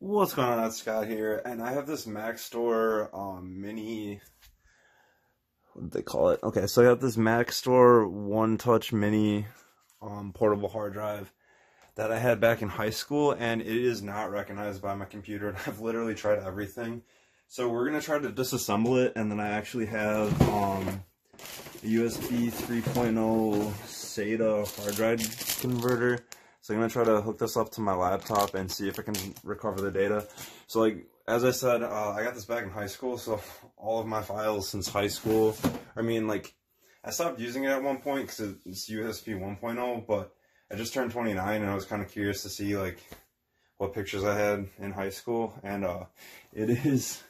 What's going on? It's Scott here, and I have this Maxtor um, mini. What they call it? Okay, so I got this Maxtor One Touch Mini um, portable hard drive that I had back in high school, and it is not recognized by my computer. And I've literally tried everything. So we're gonna try to disassemble it, and then I actually have um, a USB 3.0 SATA hard drive converter so I'm going to try to hook this up to my laptop and see if I can recover the data. So like, as I said, uh, I got this back in high school, so all of my files since high school, I mean like, I stopped using it at one point because it's USB 1.0, but I just turned 29 and I was kind of curious to see like what pictures I had in high school, and uh, it is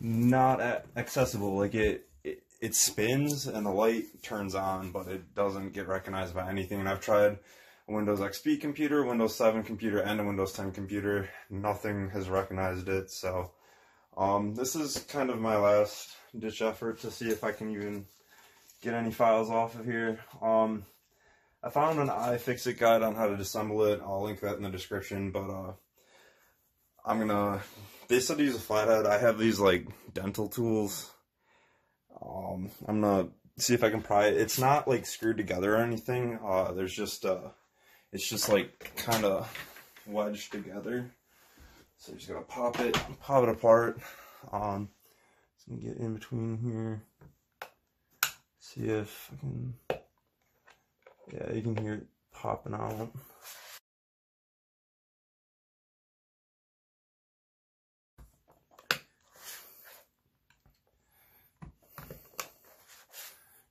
not accessible. Like it, it, it spins and the light turns on, but it doesn't get recognized by anything. And I've tried a Windows XP computer, Windows 7 computer, and a Windows 10 computer. Nothing has recognized it, so um, this is kind of my last ditch effort to see if I can even get any files off of here. Um, I found an iFixit guide on how to disassemble it. I'll link that in the description, but uh, I'm gonna, they said to use a flathead. I have these like dental tools. Um, I'm gonna see if I can pry it. It's not like screwed together or anything. Uh, there's just, uh, it's just like kind of wedged together. So just gonna pop it, pop it apart. Um, so get in between here. See if I can, yeah, you can hear it popping out.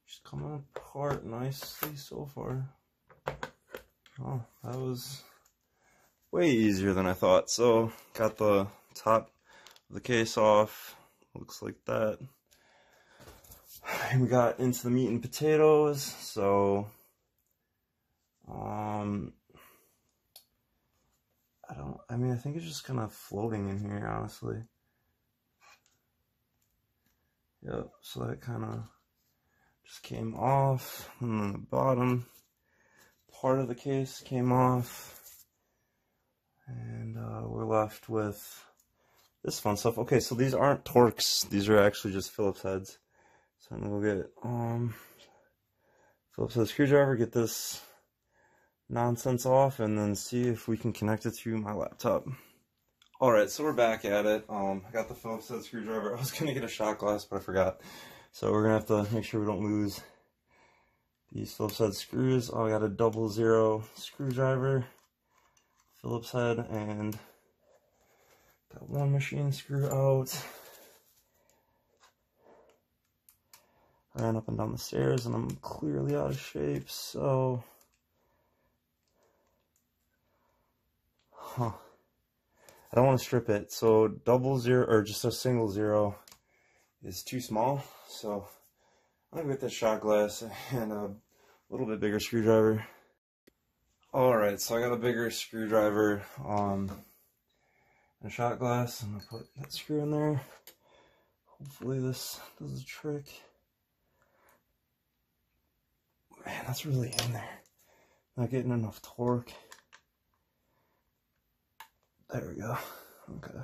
Just coming apart nicely so far. Oh, that was way easier than I thought. So, got the top of the case off. Looks like that. And we got into the meat and potatoes. So, um, I don't, I mean, I think it's just kind of floating in here, honestly. Yep, so that kind of just came off. And then the bottom part of the case came off. And uh, we're left with this fun stuff. Okay, so these aren't Torx. These are actually just Phillips heads. So I'm going to go get um, Phillips head screwdriver, get this nonsense off, and then see if we can connect it to my laptop. Alright, so we're back at it. Um, I got the Phillips head screwdriver. I was going to get a shot glass, but I forgot. So we're going to have to make sure we don't lose these Phillips head screws. Oh, I got a double zero screwdriver, Phillips head, and that one machine screw out. Ran up and down the stairs and I'm clearly out of shape, so... Huh. I don't want to strip it, so double zero, or just a single zero is too small, so Gonna get this shot glass and a little bit bigger screwdriver. Alright, so I got a bigger screwdriver um, and a shot glass. And I'm gonna put that screw in there. Hopefully this does the trick. Man, that's really in there. Not getting enough torque. There we go. Okay.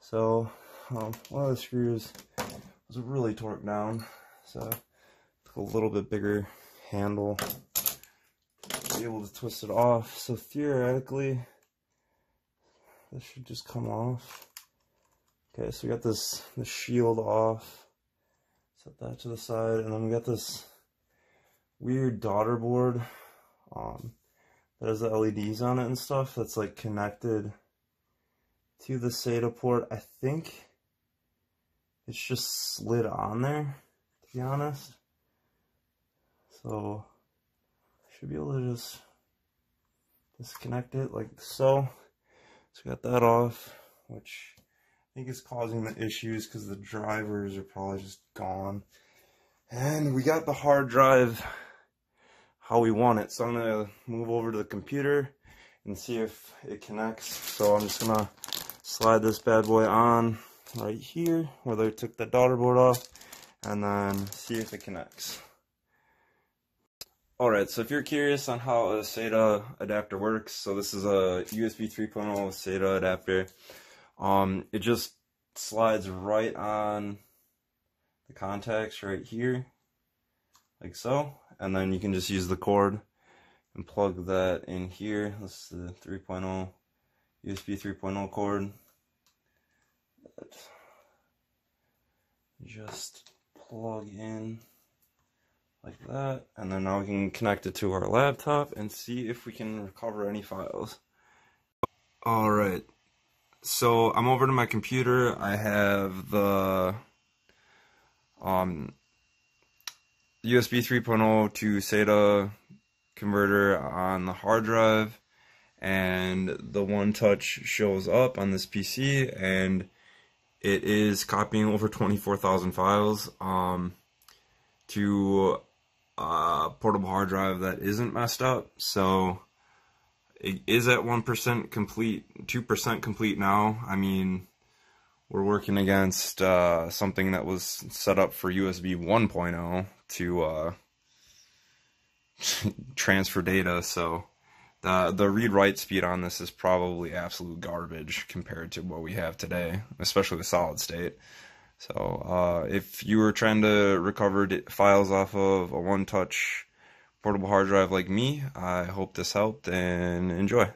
So, um, one of the screws was really torqued down. So, a little bit bigger handle. Be able to twist it off. So theoretically, this should just come off. Okay, so we got this the shield off. Set that to the side, and then we got this weird daughter board um, that has the LEDs on it and stuff. That's like connected to the SATA port. I think it's just slid on there, be honest. So, should be able to just disconnect it like so. So got that off, which I think is causing the issues because the drivers are probably just gone. And we got the hard drive how we want it. So I'm to move over to the computer and see if it connects. So I'm just to slide this bad boy on right here where they took the daughter board off and then see if it connects. Alright, so if you're curious on how a SATA adapter works, so this is a USB 3.0 SATA adapter. Um, it just slides right on the contacts right here, like so, and then you can just use the cord and plug that in here. This is the 3.0 USB 3.0 cord. Just plug in like that, and then now we can connect it to our laptop and see if we can recover any files. Alright, so I'm over to my computer. I have the um, USB 3.0 to SATA converter on the hard drive and the one touch shows up on this PC and it is copying over 24,000 files um, to a portable hard drive that isn't messed up so it is at 1% complete 2% complete now I mean we're working against uh, something that was set up for USB 1.0 to uh, transfer data. So uh, the read write speed on this is probably absolute garbage compared to what we have today, especially with solid state. So, uh, if you were trying to recover files off of a one touch portable hard drive like me, I hope this helped and enjoy.